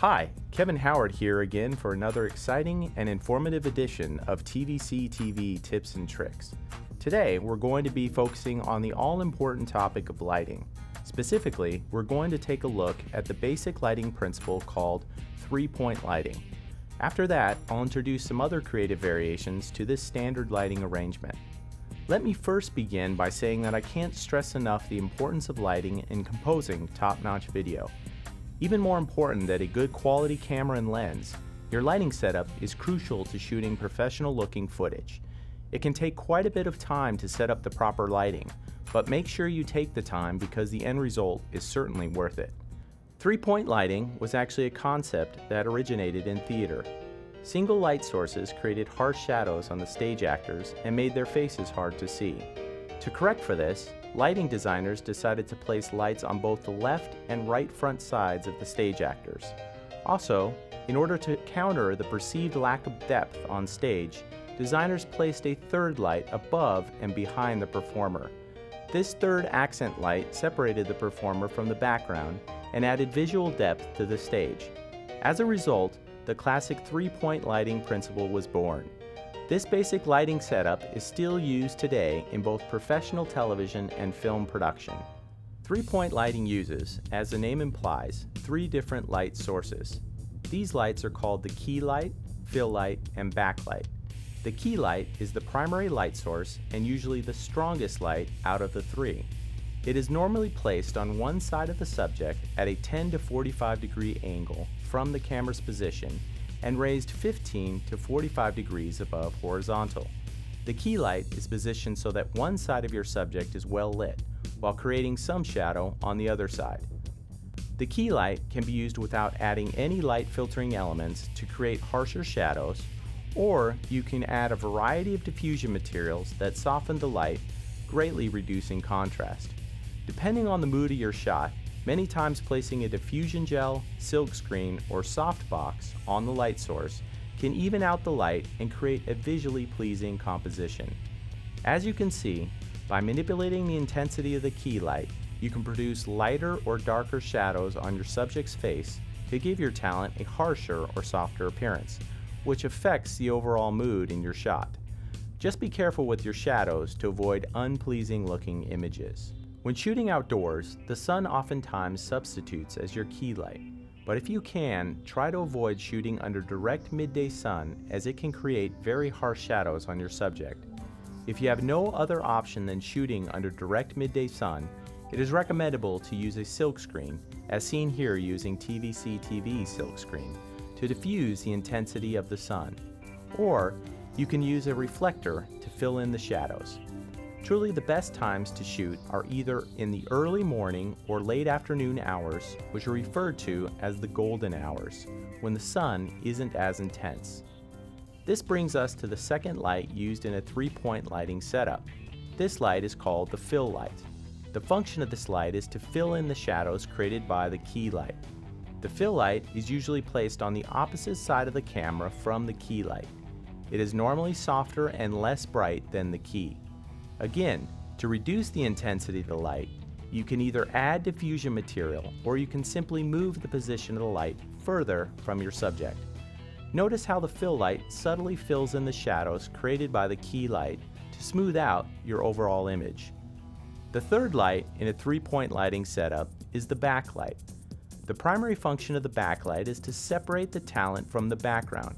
Hi, Kevin Howard here again for another exciting and informative edition of TVC TV Tips and Tricks. Today, we're going to be focusing on the all important topic of lighting. Specifically, we're going to take a look at the basic lighting principle called three point lighting. After that, I'll introduce some other creative variations to this standard lighting arrangement. Let me first begin by saying that I can't stress enough the importance of lighting in composing top notch video. Even more important than a good quality camera and lens, your lighting setup is crucial to shooting professional looking footage. It can take quite a bit of time to set up the proper lighting, but make sure you take the time because the end result is certainly worth it. Three-point lighting was actually a concept that originated in theater. Single light sources created harsh shadows on the stage actors and made their faces hard to see. To correct for this, lighting designers decided to place lights on both the left and right front sides of the stage actors. Also, in order to counter the perceived lack of depth on stage, designers placed a third light above and behind the performer. This third accent light separated the performer from the background and added visual depth to the stage. As a result, the classic three-point lighting principle was born. This basic lighting setup is still used today in both professional television and film production. Three-point lighting uses, as the name implies, three different light sources. These lights are called the key light, fill light, and backlight. The key light is the primary light source and usually the strongest light out of the three. It is normally placed on one side of the subject at a 10 to 45 degree angle from the camera's position and raised 15 to 45 degrees above horizontal. The key light is positioned so that one side of your subject is well lit, while creating some shadow on the other side. The key light can be used without adding any light filtering elements to create harsher shadows, or you can add a variety of diffusion materials that soften the light, greatly reducing contrast. Depending on the mood of your shot, many times placing a diffusion gel, silkscreen, or softbox on the light source can even out the light and create a visually pleasing composition. As you can see, by manipulating the intensity of the key light, you can produce lighter or darker shadows on your subject's face to give your talent a harsher or softer appearance, which affects the overall mood in your shot. Just be careful with your shadows to avoid unpleasing looking images. When shooting outdoors, the sun oftentimes substitutes as your key light. But if you can, try to avoid shooting under direct midday sun as it can create very harsh shadows on your subject. If you have no other option than shooting under direct midday sun, it is recommendable to use a silkscreen, as seen here using TVC TV silkscreen, to diffuse the intensity of the sun. Or you can use a reflector to fill in the shadows. Truly the best times to shoot are either in the early morning or late afternoon hours, which are referred to as the golden hours, when the sun isn't as intense. This brings us to the second light used in a three-point lighting setup. This light is called the fill light. The function of this light is to fill in the shadows created by the key light. The fill light is usually placed on the opposite side of the camera from the key light. It is normally softer and less bright than the key. Again, to reduce the intensity of the light, you can either add diffusion material or you can simply move the position of the light further from your subject. Notice how the fill light subtly fills in the shadows created by the key light to smooth out your overall image. The third light in a three-point lighting setup is the backlight. The primary function of the backlight is to separate the talent from the background.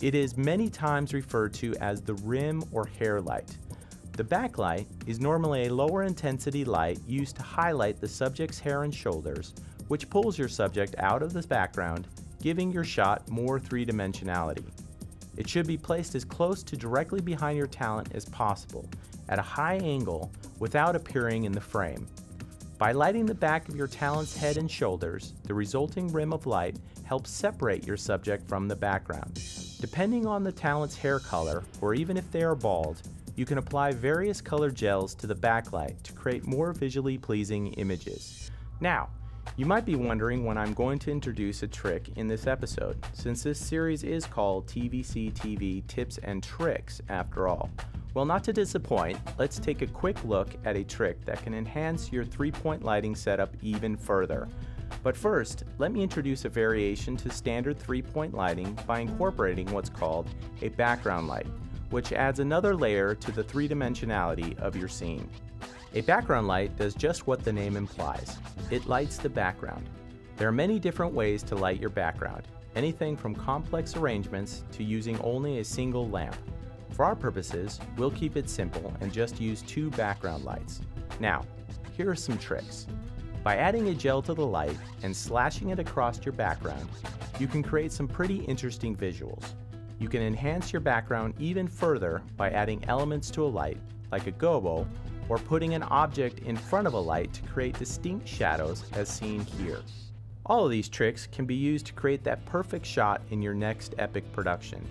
It is many times referred to as the rim or hair light. The backlight is normally a lower intensity light used to highlight the subject's hair and shoulders, which pulls your subject out of the background, giving your shot more three-dimensionality. It should be placed as close to directly behind your talent as possible, at a high angle without appearing in the frame. By lighting the back of your talent's head and shoulders, the resulting rim of light helps separate your subject from the background. Depending on the talent's hair color, or even if they are bald, you can apply various color gels to the backlight to create more visually pleasing images. Now, you might be wondering when I'm going to introduce a trick in this episode, since this series is called TVC TV Tips and Tricks after all. Well, not to disappoint, let's take a quick look at a trick that can enhance your three-point lighting setup even further. But first, let me introduce a variation to standard three-point lighting by incorporating what's called a background light, which adds another layer to the three-dimensionality of your scene. A background light does just what the name implies. It lights the background. There are many different ways to light your background, anything from complex arrangements to using only a single lamp. For our purposes, we'll keep it simple and just use two background lights. Now, here are some tricks. By adding a gel to the light and slashing it across your background, you can create some pretty interesting visuals. You can enhance your background even further by adding elements to a light, like a gobo, or putting an object in front of a light to create distinct shadows as seen here. All of these tricks can be used to create that perfect shot in your next epic production.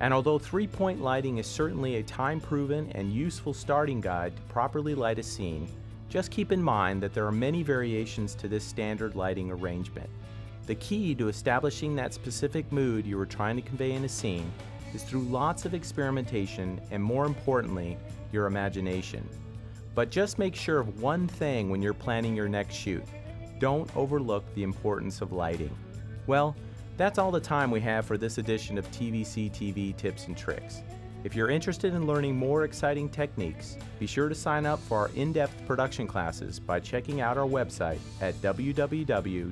And although three-point lighting is certainly a time-proven and useful starting guide to properly light a scene, just keep in mind that there are many variations to this standard lighting arrangement. The key to establishing that specific mood you are trying to convey in a scene is through lots of experimentation and more importantly, your imagination. But just make sure of one thing when you're planning your next shoot. Don't overlook the importance of lighting. Well, that's all the time we have for this edition of TVC TV Tips and Tricks. If you're interested in learning more exciting techniques, be sure to sign up for our in-depth production classes by checking out our website at www.tvctv.org.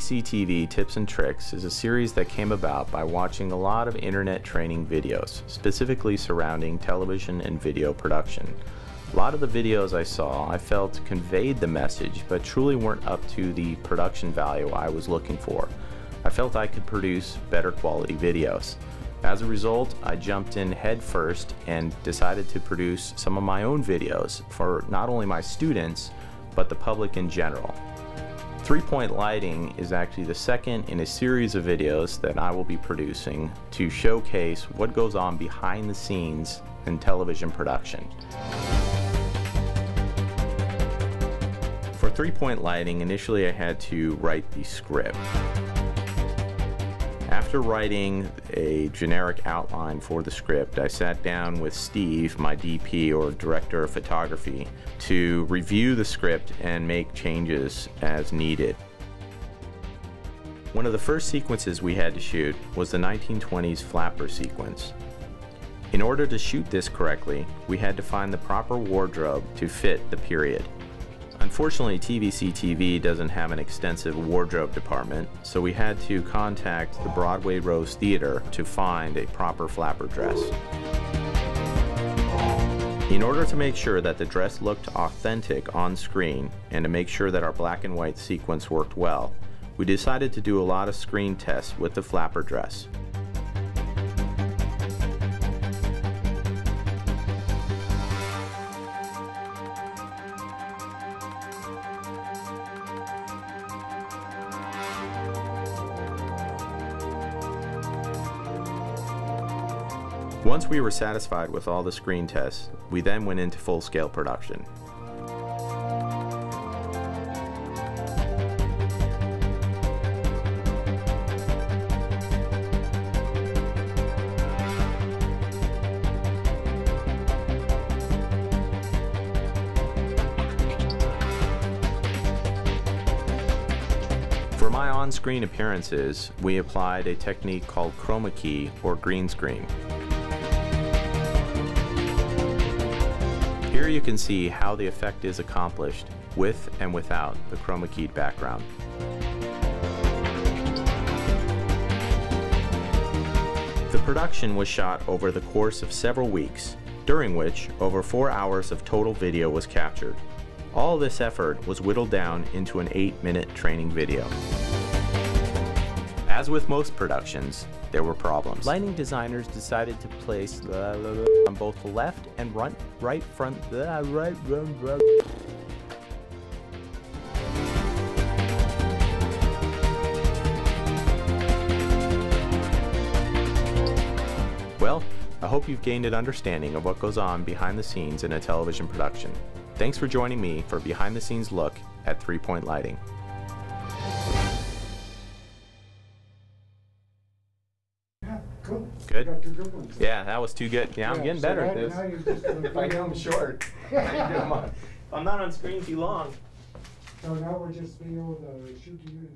TVC TV Tips and Tricks is a series that came about by watching a lot of internet training videos, specifically surrounding television and video production. A lot of the videos I saw I felt conveyed the message but truly weren't up to the production value I was looking for. I felt I could produce better quality videos. As a result, I jumped in headfirst and decided to produce some of my own videos for not only my students, but the public in general. Three Point Lighting is actually the second in a series of videos that I will be producing to showcase what goes on behind the scenes in television production. For Three Point Lighting, initially I had to write the script. After writing a generic outline for the script, I sat down with Steve, my DP or director of photography, to review the script and make changes as needed. One of the first sequences we had to shoot was the 1920s flapper sequence. In order to shoot this correctly, we had to find the proper wardrobe to fit the period. Unfortunately, TVC TV doesn't have an extensive wardrobe department, so we had to contact the Broadway Rose Theater to find a proper flapper dress. In order to make sure that the dress looked authentic on screen and to make sure that our black and white sequence worked well, we decided to do a lot of screen tests with the flapper dress. Once we were satisfied with all the screen tests, we then went into full-scale production. For my on-screen appearances, we applied a technique called chroma key or green screen. Here you can see how the effect is accomplished with and without the chroma keyed background. The production was shot over the course of several weeks, during which over four hours of total video was captured. All this effort was whittled down into an 8-minute training video. As with most productions, there were problems. Lighting designers decided to place on both the left and right, right front, right, right. Well, I hope you've gained an understanding of what goes on behind the scenes in a television production. Thanks for joining me for a behind the scenes look at Three Point Lighting. Yeah, that was too good. Yeah, I'm getting so better at this. now you're just gonna if I know I'm short, I'm I'm not on screen too long. So now we're just being able to shoot to use